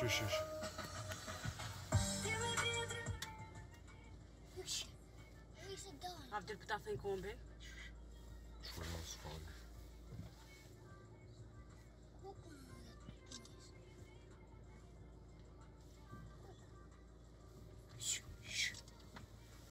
Shush, shush. Wix. Wix het dan? Have